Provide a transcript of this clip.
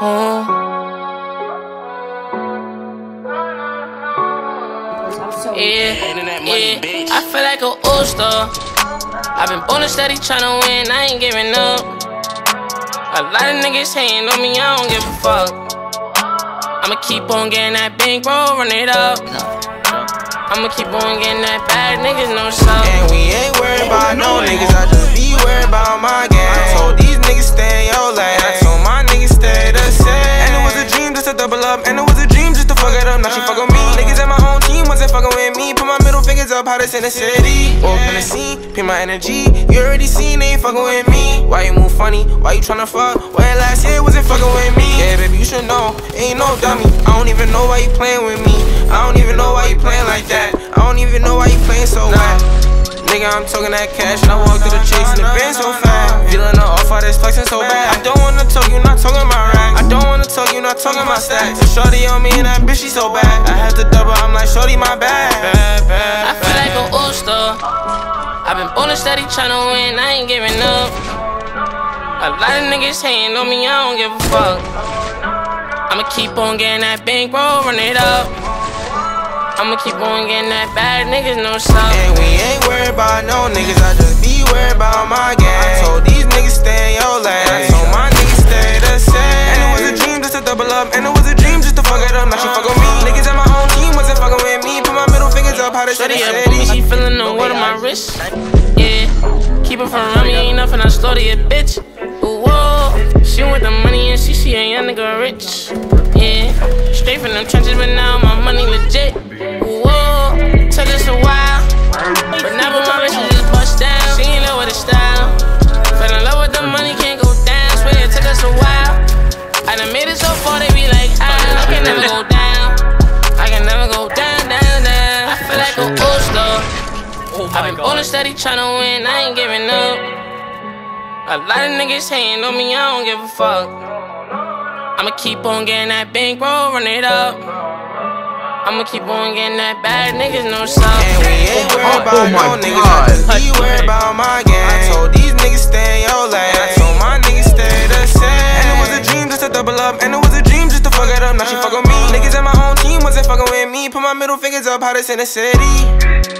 Oh. Yeah, yeah, I feel like a all-star. I've been born steady tryna win, I ain't giving up. A lot of niggas hating on me, I don't give a fuck. I'ma keep on getting that bank, bro, run it up. I'ma keep on getting that bad, niggas no suck. And we ain't worried about no niggas, I just be worried about my gang. And it was a dream just to fuck it up. Now she fuck with me. Niggas at my own team wasn't fucking with me. Put my middle fingers up, hottest in the city. Woke in the scene, pin my energy. You already seen, they ain't fucking with me. Why you move funny? Why you tryna fuck? When last year wasn't fucking with me. Yeah, baby, you should know, ain't no dummy. I don't even know why you playing with me. I don't even know why you playing like that. I don't even know why you playing so whack. Nigga, I'm talking that cash, and I walk through the chase not talking about stacks. Shorty on me, and that bitch, she so bad. I have to double, I'm like, Shorty, my bad. bad, bad I feel like an all-star. I've been born steady tryna win, I ain't giving up. A lot of niggas hating on me, I don't give a fuck. I'ma keep on getting that bank, bro, run it up. I'ma keep on getting that bad, niggas no suck. And we ain't worried about no niggas, I just fingers up, how to Shorty up me, she feeling the word on my wrist. Yeah, keep it from me, ain't nothing, I slaughter your bitch. Ooh, whoa, she want the money and she see a young nigga rich. Yeah, straight from them trenches, but now my money legit. I've been born steady tryna win, I ain't giving up. A lot of niggas hating on me, I don't give a fuck. I'ma keep on getting that bank, bro, run it up. I'ma keep on getting that bad, niggas no suck. And we ain't worried oh about Oh my no niggas, I just worried about my gang. I told these niggas stay in your lane, I told my niggas stay the same. And it was a dream just to double up, and it was a dream just to fuck it up. Now she fuck with me. Uh. Niggas at my own team wasn't fucking with me. Put my middle fingers up, hottest in the city.